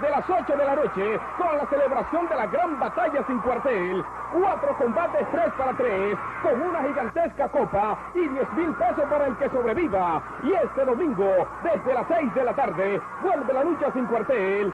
desde las 8 de la noche con la celebración de la gran batalla sin cuartel. Cuatro combates 3 para 3 con una gigantesca copa y 10 mil pesos para el que sobreviva. Y este domingo, desde las 6 de la tarde, vuelve la lucha sin cuartel